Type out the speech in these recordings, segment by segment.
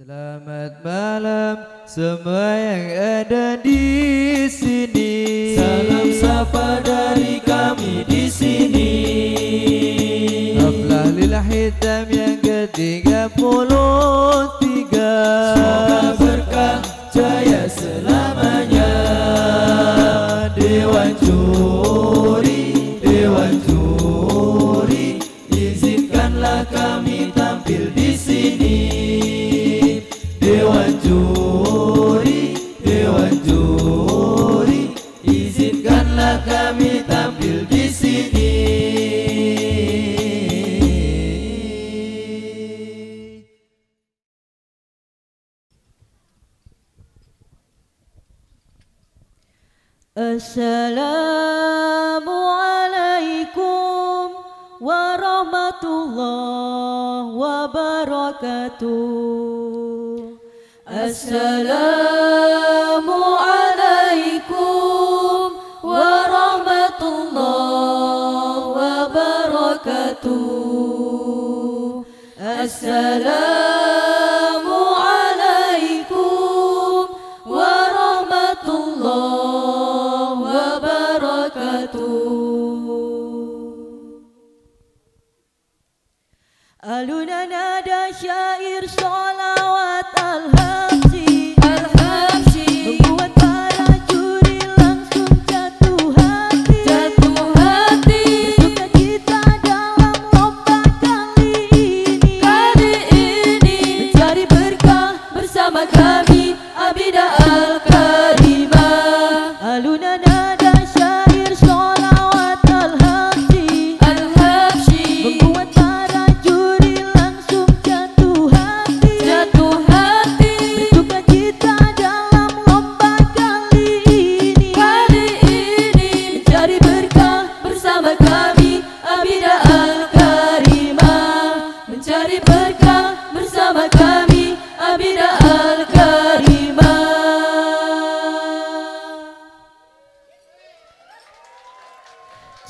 Selamat malam semua yang ada di sini. Salam sapa dari kami di sini. Haflah lil hitam yang ke-33. Semoga berkah jaya selamanya. Dewan juri, Assalamualaikum warahmatullahi wabarakatuh. Assalamualaikum warahmatullahi wabarakatuh. Assalamualaikum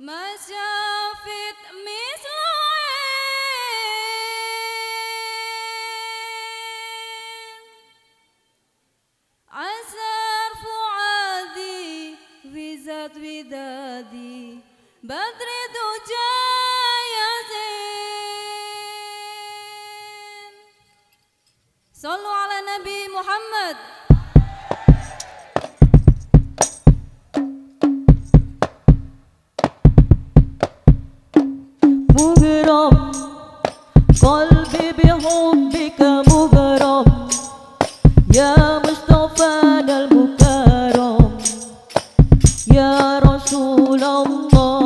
ما شافت مثله عسر فؤادي وزاد ودادي بدر دجا زين صلوا على نبي محمد. يا رسول الله.